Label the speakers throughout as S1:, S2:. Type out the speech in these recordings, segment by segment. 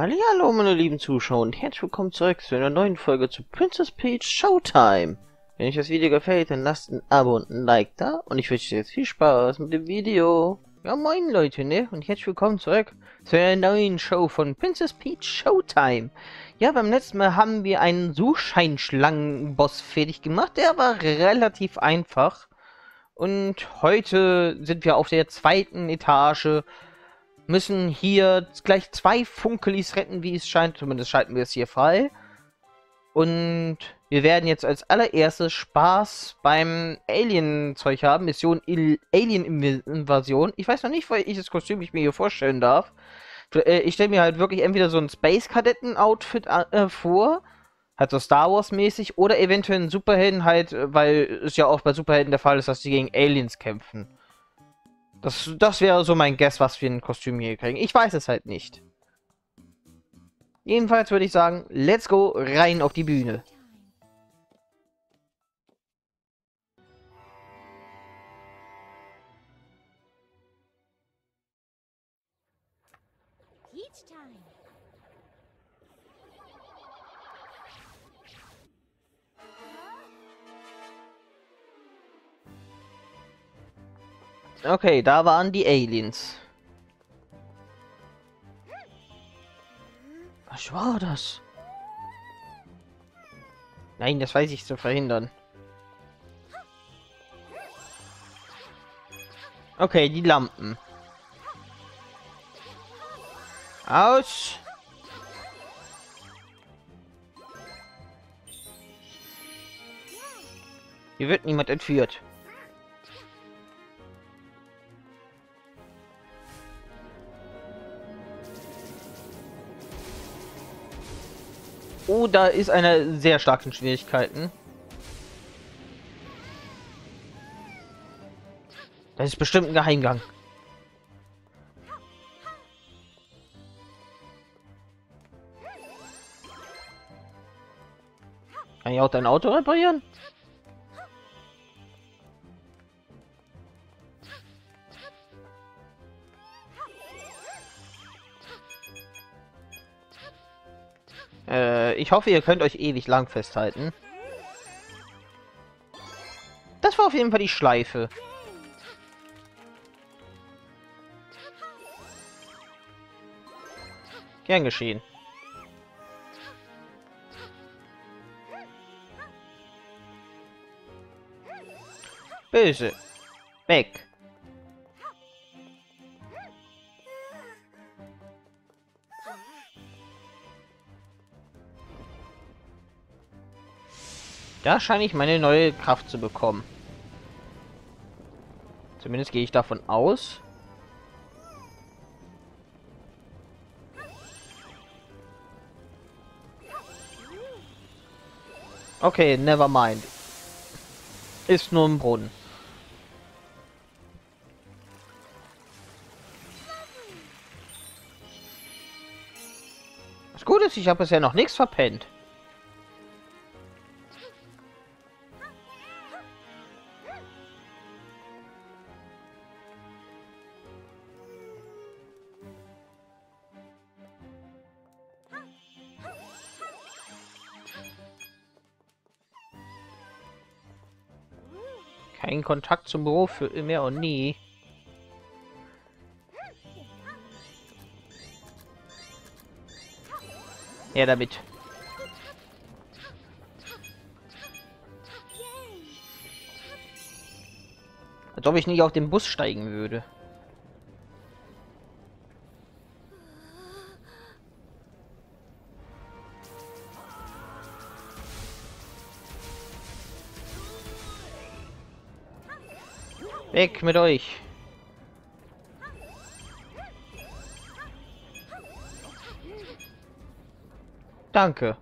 S1: Hallo meine lieben Zuschauer und herzlich willkommen zurück zu einer neuen Folge zu Princess Peach Showtime. Wenn euch das Video gefällt, dann lasst ein Abo und ein Like da und ich wünsche euch jetzt viel Spaß mit dem Video. Ja moin Leute, ne? Und herzlich willkommen zurück zu einer neuen Show von Princess Peach Showtime. Ja, beim letzten Mal haben wir einen Suchscheinschlangenboss fertig gemacht, der war relativ einfach. Und heute sind wir auf der zweiten Etage müssen hier gleich zwei Funkelis retten, wie es scheint. Zumindest schalten wir es hier frei. Und wir werden jetzt als allererstes Spaß beim Alien-Zeug haben. Mission Alien-Invasion. Ich weiß noch nicht, welches Kostüm ich mir hier vorstellen darf. Äh, ich stelle mir halt wirklich entweder so ein Space-Kadetten-Outfit äh, vor. Halt so Star Wars-mäßig. Oder eventuell ein Superhelden halt, äh, weil es ja auch bei Superhelden der Fall ist, dass sie gegen Aliens kämpfen. Das, das wäre so mein Guess, was wir ein Kostüm hier kriegen. Ich weiß es halt nicht. Jedenfalls würde ich sagen, let's go rein auf die Bühne. Okay, da waren die Aliens. Was war das? Nein, das weiß ich zu verhindern. Okay, die Lampen. Aus. Hier wird niemand entführt. Oh, da ist eine sehr starken Schwierigkeiten. Das ist bestimmt ein Geheimgang. Kann ich auch dein Auto reparieren? Äh, ich hoffe, ihr könnt euch ewig lang festhalten. Das war auf jeden Fall die Schleife. Gern geschehen. Böse. Weg. Da scheine ich meine neue Kraft zu bekommen. Zumindest gehe ich davon aus. Okay, never mind. Ist nur ein Brunnen. Das Gute ist, ich habe bisher noch nichts verpennt. Kein Kontakt zum Büro für immer und nie. Ja, damit. Als ob ich nicht auf den Bus steigen würde. Weg mit euch. Danke.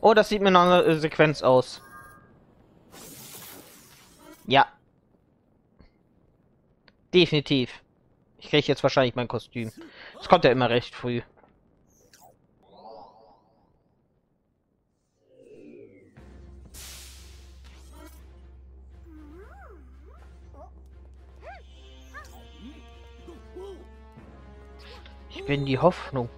S1: Oh, das sieht mir nach einer Sequenz aus. Ja. Definitiv. Ich kriege jetzt wahrscheinlich mein Kostüm. Das kommt ja immer recht früh. Bin die Hoffnung.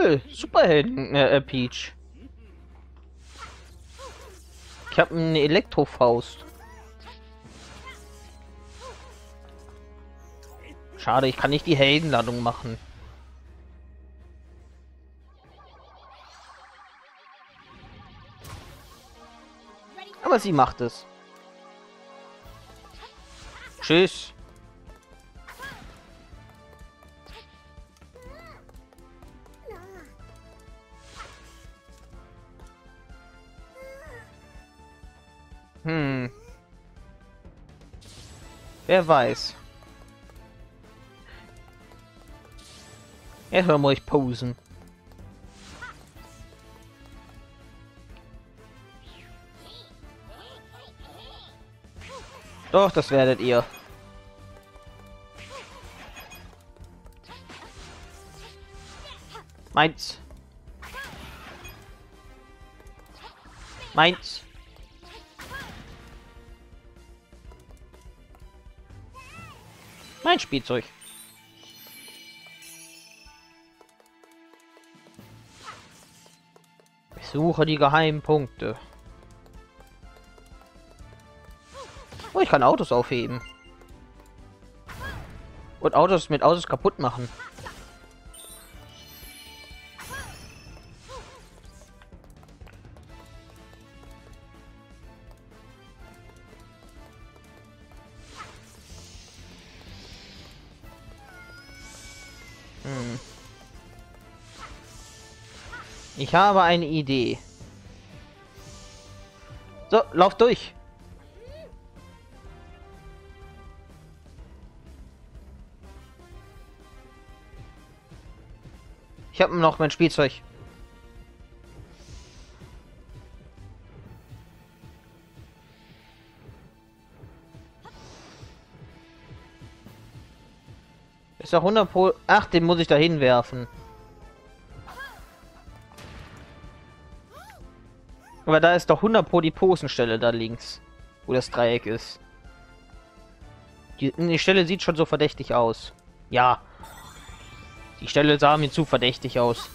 S1: Cool, Superhelden, äh, äh, Peach. Ich habe eine Elektrofaust. Schade, ich kann nicht die Heldenladung machen. Aber sie macht es. Tschüss. Wer weiß. Erstmal muss ich posen. Doch, das werdet ihr. Meins. Meins. Mein Spielzeug. Ich suche die geheimen Punkte. Oh, ich kann Autos aufheben. Und Autos mit Autos kaputt machen. Hm. Ich habe eine Idee. So, lauf durch. Ich habe noch mein Spielzeug. Ist doch 100 Pro... Ach, den muss ich da hinwerfen. Aber da ist doch 100 Pro die Posenstelle da links. Wo das Dreieck ist. Die, die Stelle sieht schon so verdächtig aus. Ja. Die Stelle sah mir zu verdächtig aus.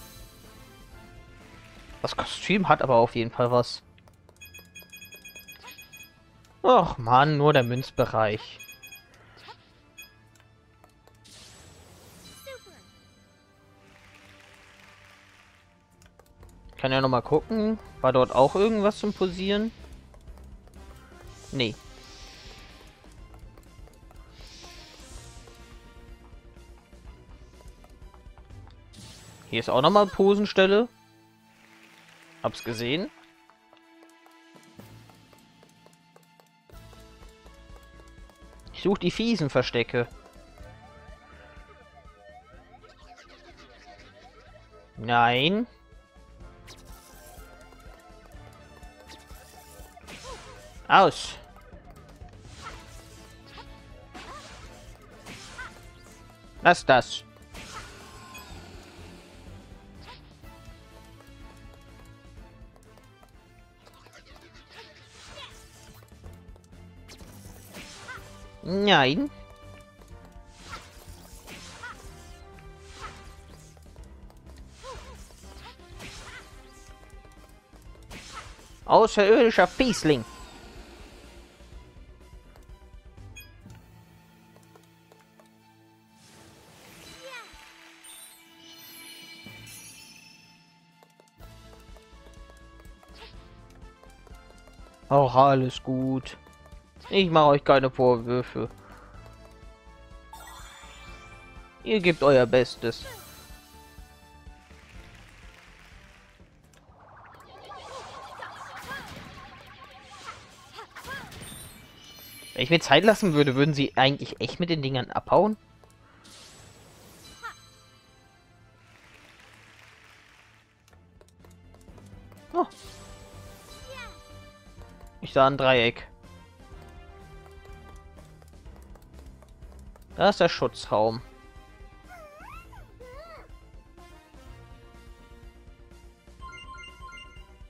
S1: Das Kostüm hat aber auf jeden Fall was. Och man, nur der Münzbereich. Kann ja noch mal gucken. War dort auch irgendwas zum Posieren? Nee. Hier ist auch noch mal Posenstelle. Hab's gesehen. Ich suche die fiesen Verstecke. Nein. Aus. Lass das. Nein. Außerirdischer Fiesling. Auch alles gut. Ich mache euch keine Vorwürfe. Ihr gebt euer Bestes. Wenn ich mir Zeit lassen würde, würden sie eigentlich echt mit den Dingern abhauen? Ich sah ein Dreieck. Da ist der Schutzraum.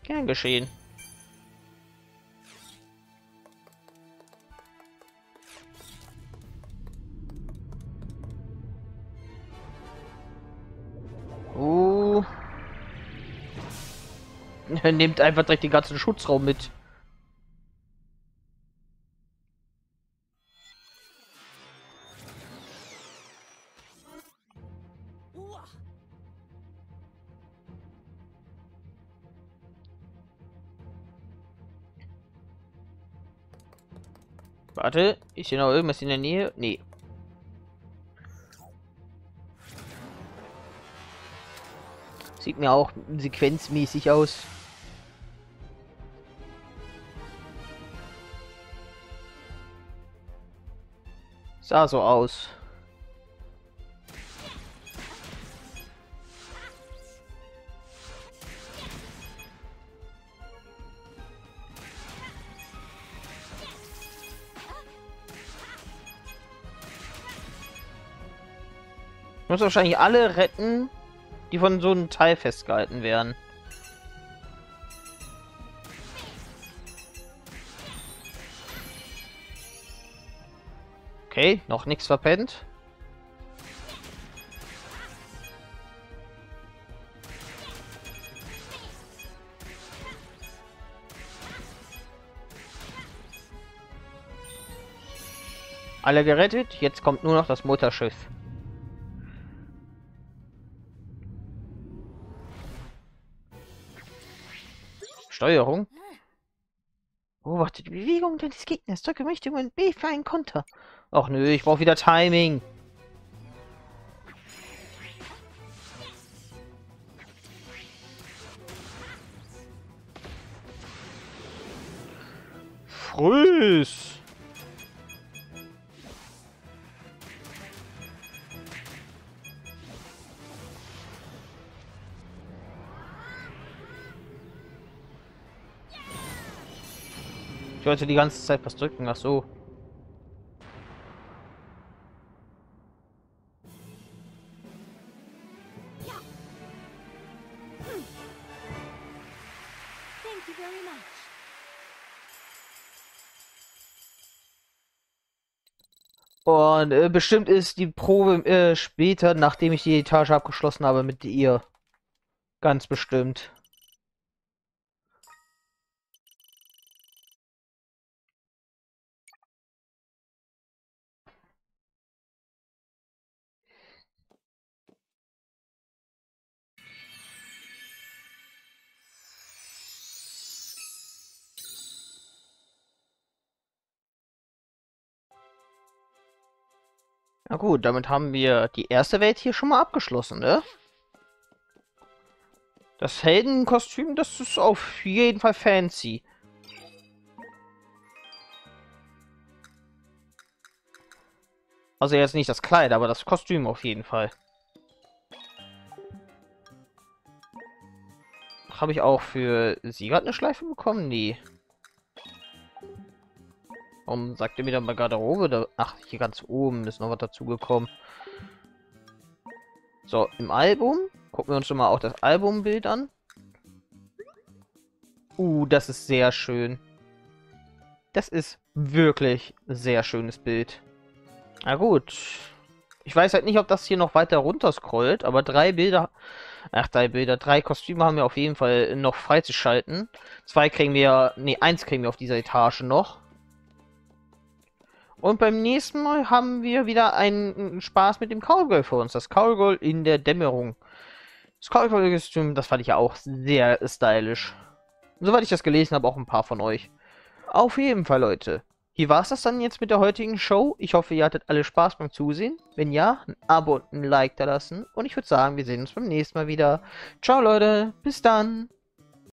S1: Gern geschehen. Uh. Er nimmt einfach direkt den ganzen Schutzraum mit. Warte, ist hier noch irgendwas in der Nähe? Nee. Sieht mir auch sequenzmäßig aus. Sah so aus. Muss wahrscheinlich alle retten, die von so einem Teil festgehalten werden. Okay, noch nichts verpennt. Alle gerettet, jetzt kommt nur noch das Mutterschiff. Steuerung. Beobachte die Bewegung des Gegners. Drücke Mächtig und B für einen Konter. Ach nö, ich brauche wieder Timing. Früß. Ich wollte die ganze Zeit was drücken, ach so. Und äh, bestimmt ist die Probe äh, später, nachdem ich die Etage abgeschlossen habe mit ihr. Ganz bestimmt. Na gut, damit haben wir die erste Welt hier schon mal abgeschlossen, ne? Das Heldenkostüm, das ist auf jeden Fall fancy. Also jetzt nicht das Kleid, aber das Kostüm auf jeden Fall. Habe ich auch für sie gerade eine Schleife bekommen? Nee. Warum sagt ihr mir dann bei Garderobe? Da Ach, hier ganz oben ist noch was dazugekommen. So, im Album. Gucken wir uns schon mal auch das Albumbild an. Uh, das ist sehr schön. Das ist wirklich sehr schönes Bild. Na gut. Ich weiß halt nicht, ob das hier noch weiter runter scrollt, aber drei Bilder... Ach, drei Bilder. Drei Kostüme haben wir auf jeden Fall noch freizuschalten. Zwei kriegen wir... Ne, eins kriegen wir auf dieser Etage noch. Und beim nächsten Mal haben wir wieder einen Spaß mit dem Cowgirl für uns. Das Cowgirl in der Dämmerung. Das Cowgirl-Kostüm, das fand ich ja auch sehr stylisch. Soweit ich das gelesen habe, auch ein paar von euch. Auf jeden Fall, Leute. Hier war es das dann jetzt mit der heutigen Show. Ich hoffe, ihr hattet alle Spaß beim Zusehen. Wenn ja, ein Abo und ein Like da lassen. Und ich würde sagen, wir sehen uns beim nächsten Mal wieder. Ciao, Leute. Bis dann.